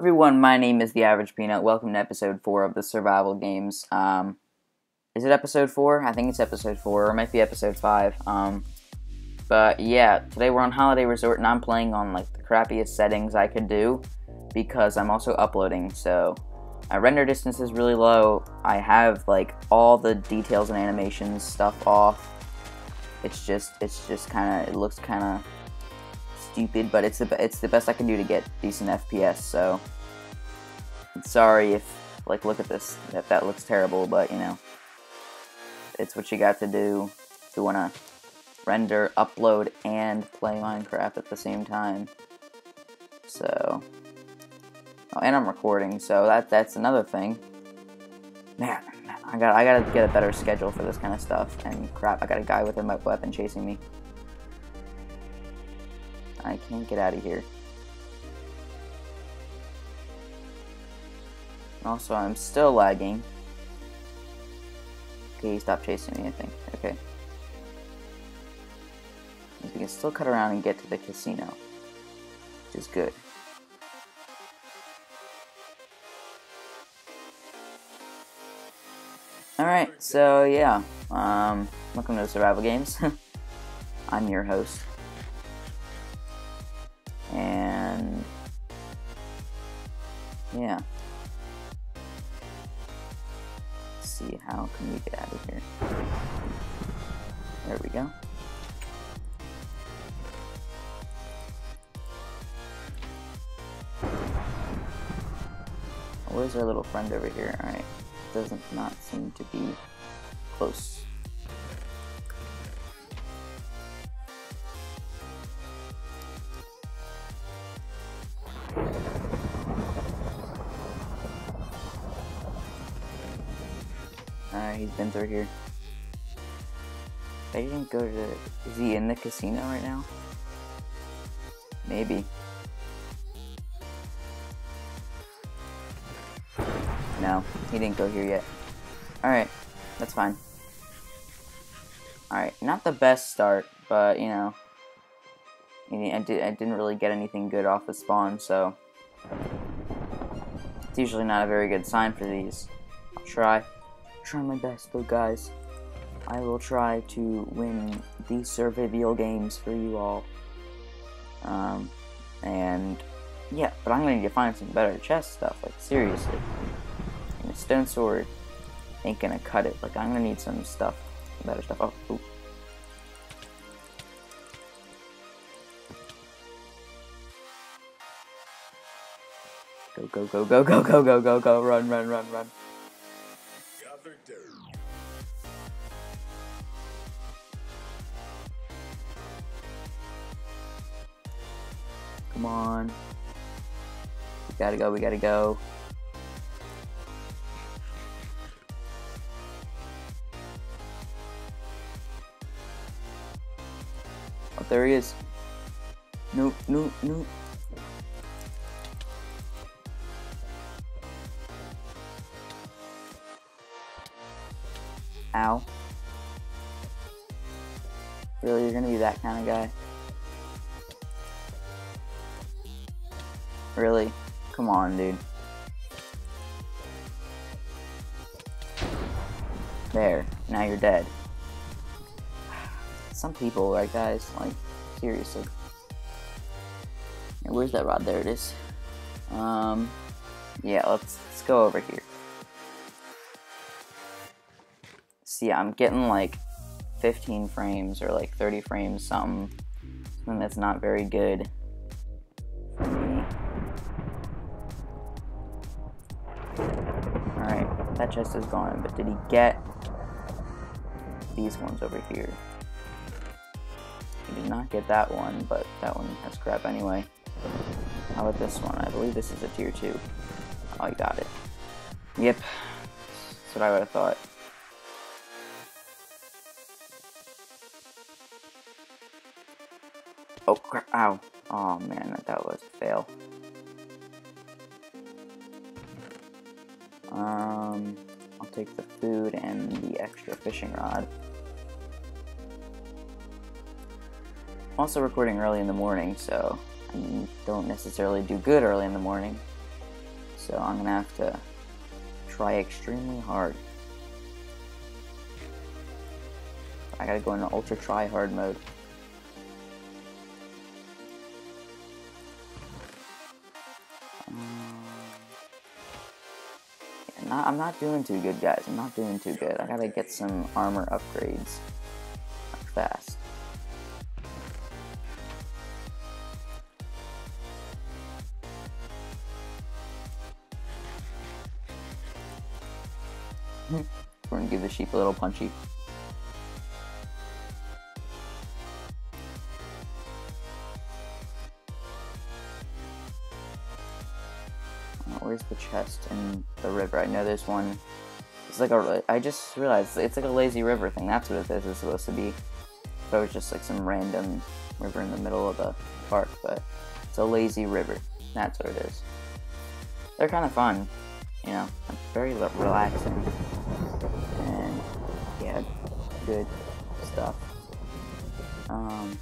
everyone, my name is the Average Peanut. Welcome to episode four of the Survival Games. Um, is it episode four? I think it's episode four, or it might be episode five. Um, but yeah, today we're on Holiday Resort, and I'm playing on like the crappiest settings I could do because I'm also uploading. So my render distance is really low. I have like all the details and animations stuff off. It's just, it's just kind of, it looks kind of stupid, but it's the it's the best I can do to get decent FPS. So sorry if like look at this if that looks terrible, but you know it's what you got to do if you want to render, upload, and play Minecraft at the same time. So oh, and I'm recording, so that that's another thing. Man, I got I gotta get a better schedule for this kind of stuff. And crap, I got a guy with a weapon chasing me. Can't get out of here. Also, I'm still lagging. Okay, stop chasing me, I think. Okay. We can still cut around and get to the casino. Which is good. Alright, so yeah. Um, welcome to Survival Games. I'm your host. And yeah. Let's see how can we get out of here. There we go. Where's our little friend over here? Alright. Doesn't not seem to be close. He's through here. I didn't go to... Is he in the casino right now? Maybe. No, he didn't go here yet. Alright, that's fine. Alright, not the best start, but, you know... I, did, I didn't really get anything good off the spawn, so... It's usually not a very good sign for these. I'll try try my best though guys. I will try to win these survival games for you all. Um, and yeah, but I'm gonna need to find some better chest stuff, like seriously. And a stone sword ain't gonna cut it. Like I'm gonna need some stuff, better stuff. Oh, ooh. Go, go, go, go, go, go, go, go, go, run, run, run, run. Come on. We gotta go, we gotta go. Oh, there he is. Nope, nope, nope. Ow. Really, you're gonna be that kind of guy? Really? Come on, dude. There. Now you're dead. Some people, right, guys? Like, seriously. where's that rod? There it is. Um, yeah, let's, let's go over here. See, I'm getting like 15 frames or like 30 frames, something, something that's not very good. for me. All right, that chest is gone, but did he get these ones over here? He did not get that one, but that one has crap anyway. How about this one? I believe this is a tier 2. Oh, he got it. Yep. That's what I would have thought. Oh, crap. Ow. Oh, man, that was a fail. Um, I'll take the food and the extra fishing rod. I'm also recording early in the morning, so I don't necessarily do good early in the morning. so I'm gonna have to try extremely hard. I gotta go into ultra try hard mode. Not, I'm not doing too good, guys. I'm not doing too good. I gotta get some armor upgrades fast. We're gonna give the sheep a little punchy. One. It's like a. I just realized it's like a lazy river thing. That's what it is. It's supposed to be. But it was just like some random river in the middle of the park, but it's a lazy river. That's what it is. They're kind of fun, you know, very relaxing, and yeah, good stuff. Um,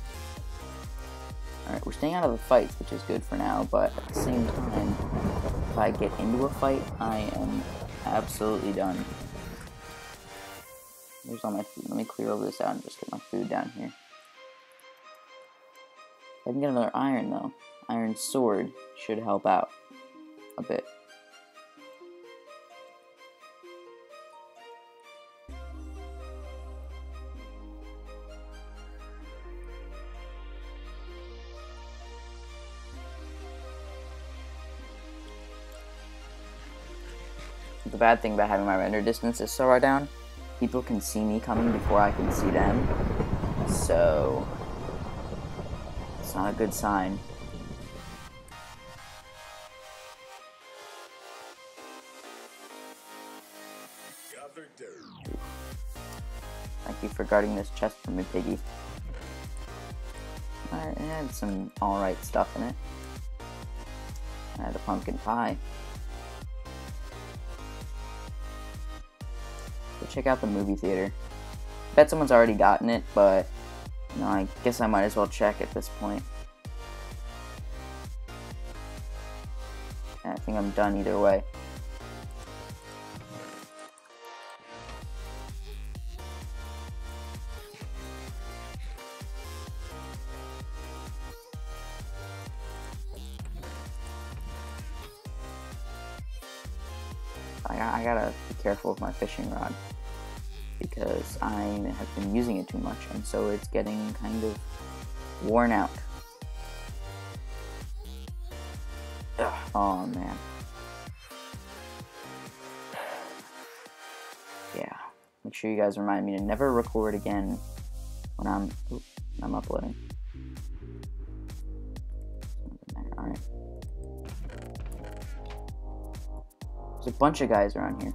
Alright, we're staying out of the fights, which is good for now, but at the same time, if I get into a fight, I am absolutely done. Where's all my food? Let me clear all this out and just get my food down here. I can get another iron, though. Iron sword should help out a bit. The bad thing about having my render distances so far down, people can see me coming before I can see them. So, it's not a good sign. Thank you for guarding this chest for me, Piggy. It had some alright stuff in it. I had a pumpkin pie. Check out the movie theater. Bet someone's already gotten it, but you know, I guess I might as well check at this point. I think I'm done either way. I, I gotta be careful with my fishing rod because I have been using it too much and so it's getting kind of worn out. Ugh, oh man. Yeah. Make sure you guys remind me to never record again when I'm I'm uploading. Alright. There's a bunch of guys around here.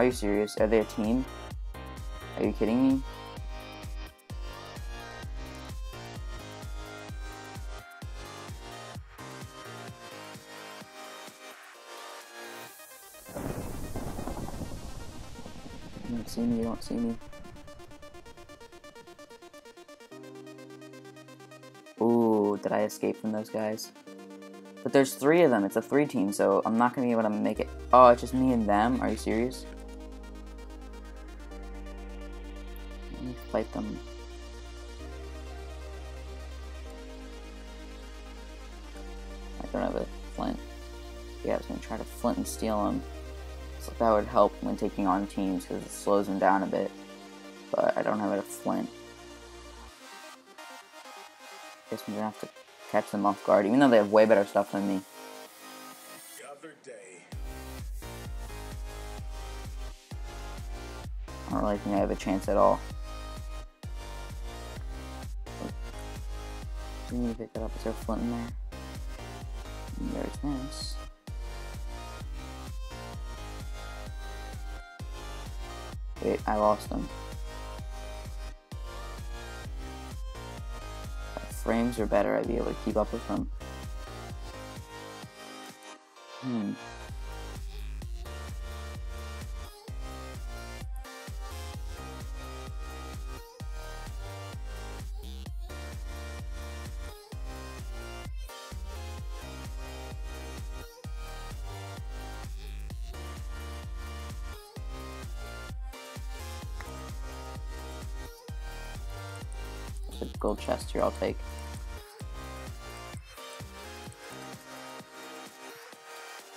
Are you serious? Are they a team? Are you kidding me? You don't see me, you don't see me. Ooh, did I escape from those guys? But there's three of them. It's a three team, so I'm not going to be able to make it. Oh, it's just me and them? Are you serious? Fight them. I don't have a flint. Yeah, I was to try to flint and steel them. So that would help when taking on teams because it slows them down a bit. But I don't have a flint. Guess I'm gonna have to catch them off guard, even though they have way better stuff than me. I don't really think I have a chance at all. You need to pick that up. Is there flint in there? And there's. Wait, I lost them. frames are better, I'd be able to keep up with them. Hmm. A gold chest here I'll take.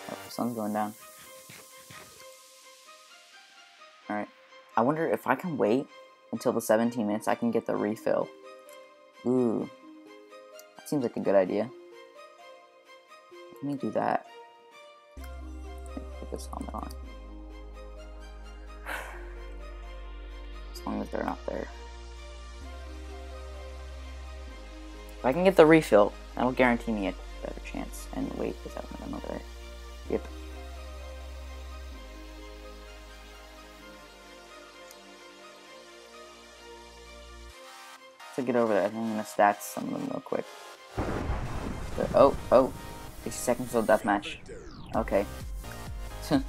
Oh, the sun's going down. Alright. I wonder if I can wait until the 17 minutes I can get the refill. Ooh. That seems like a good idea. Let me do that. Put this helmet on. As long as they're not there. If I can get the refill, that'll guarantee me a better chance. And wait, is that one over there? Yep. To get over there, I think I'm gonna stack some of them real quick. oh, oh. 60 seconds till deathmatch. Okay.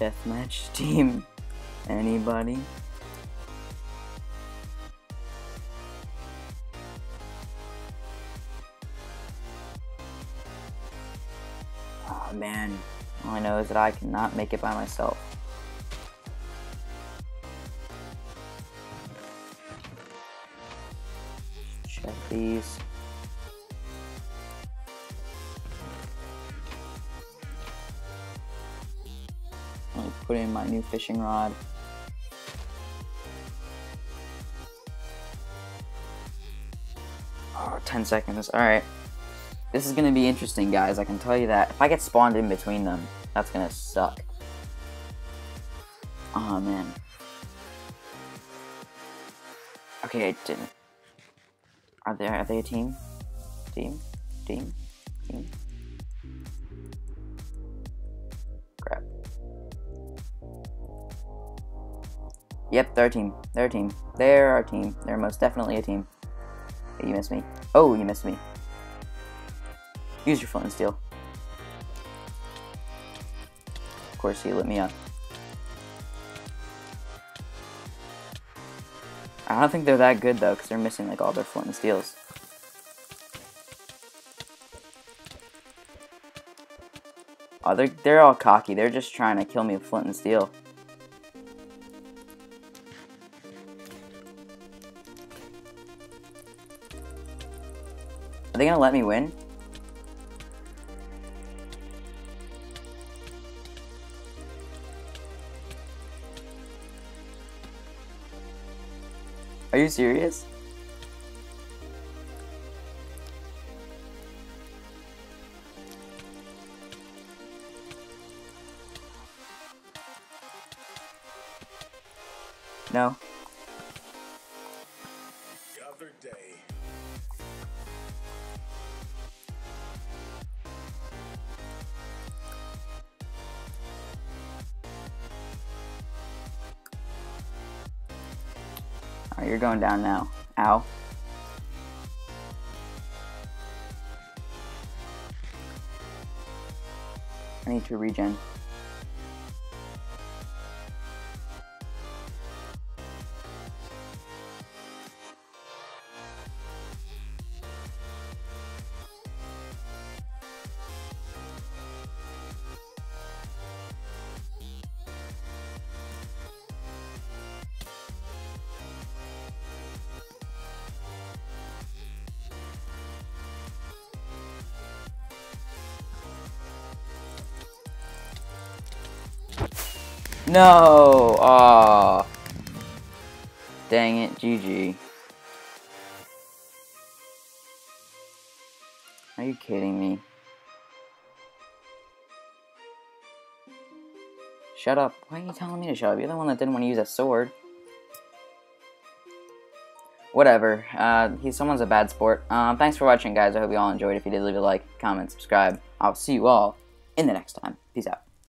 deathmatch team. Anybody? Oh man, all I know is that I cannot make it by myself. Check these. Put in my new fishing rod. 10 seconds. Alright. This is going to be interesting, guys. I can tell you that. If I get spawned in between them, that's going to suck. Oh, man. Okay, I didn't. Are they, are they a team? Team? Team? Team? Crap. Yep, they're a team. They're a team. They're our team. They're most definitely a team. You missed me. Oh, you missed me. Use your flint and steel. Of course, he lit me up. I don't think they're that good though, because they're missing like all their flint and steels. Oh, they're, they're all cocky. They're just trying to kill me with flint and steel. Are they gonna let me win? Are you serious? No. Alright, you're going down now. Ow. I need to regen. No! Aw. Dang it, GG. Are you kidding me? Shut up. Why are you telling me to shut up? You're the one that didn't want to use a sword. Whatever. Uh, he's someone's a bad sport. Um, thanks for watching, guys. I hope you all enjoyed. If you did, leave a like, comment, subscribe. I'll see you all in the next time. Peace out.